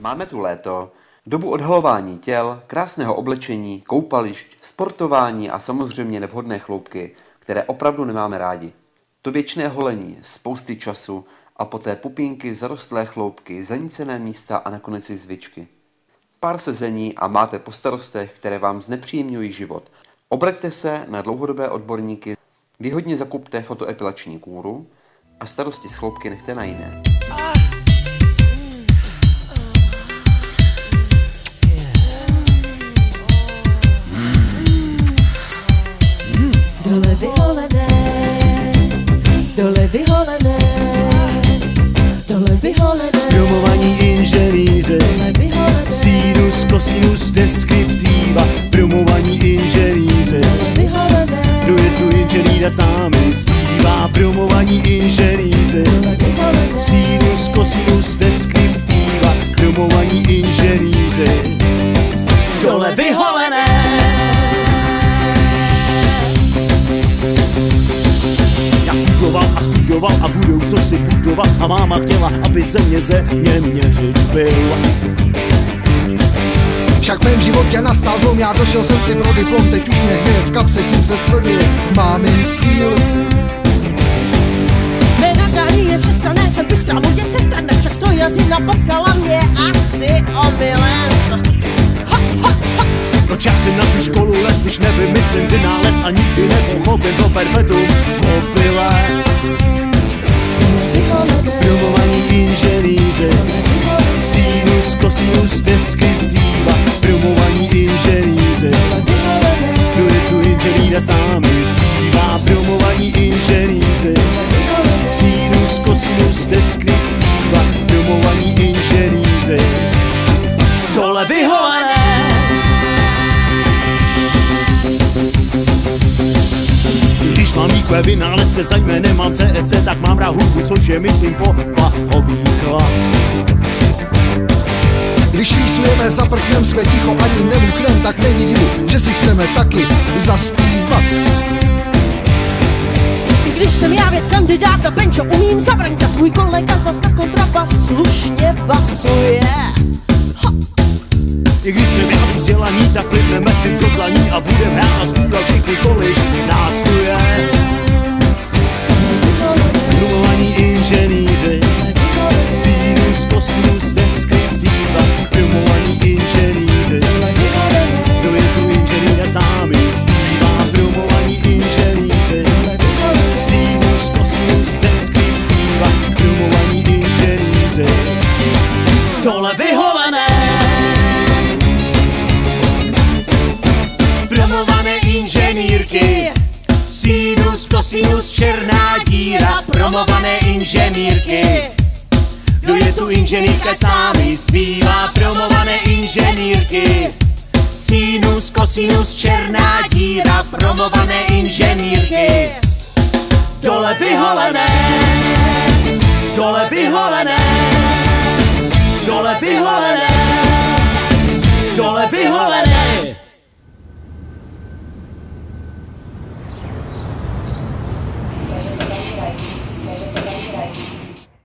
Máme tu léto, dobu odhalování těl, krásného oblečení, koupališť, sportování a samozřejmě nevhodné chloupky, které opravdu nemáme rádi. To věčné holení, spousty času a poté pupínky, zarostlé chloupky, zanícené místa a nakonec i zvyčky. Pár sezení a máte po starostech, které vám znepříjemňují život. Obraťte se na dlouhodobé odborníky, výhodně zakupte fotoepilační kůru a starosti s chloupky nechte na jiné. Dole vyholené, dole vyholené, dole vyholené, Promovaní inženýři Sinus, kosinus, deskriptiva. Promovaní inženýři. Dole vyholené, Kdo je tu inženýr a s námi zpívá? Promovaní inženýři. Sinus, kosinus, deskriptiva. Promovaní inženýři Studoval a studoval a budou co si budovat A máma chtěla, aby ze mě ze mě měřič byl Však v mém životě nastal zlom, já došel jsem si pro diplom, teď už mě hřeje v kapse, tím se zbrodil, mám jen cíl. Mé nadání je všestrané, jsem bystrá, moje sestra, ne však strojařina potkala mě asi omylem. Jsem na tu školu les, když nevymyslím vynález a nikdy nepochopím to perpetuum mobile Promovaní inženýři Sinus, kosinus, deskriptiva Promovaní inženýři Kdo je tu inženýr a s námi zpívá. Promovaní inženýři Sinus, kosinus, deskriptiva Promovaní inženýři Když mám výkve vynález se za jménem mám CEC, tak mám rád hudbu, což je myslím povahový klad. Když rýsujeme za prknem své ticho ani nemuchnem, tak není divu, že si chceme taky zaspívat. I když jsem já věd kandidáta, Benčo, umím zabrankat, můj kolega zas na kontrabas slušně basuje. I když jsme v vzdělaní, tak plivneme si do dlaní a budeme hrát a zpívat všichni kolik nás tu je. Inženýrky Sinus, kosinus, černá díra Promované inženýrky. Kdo je tu inženýrka sám zpívá Promované inženýrky. Sinus, kosinus, černá díra Promované inženýrky. Dole vyholené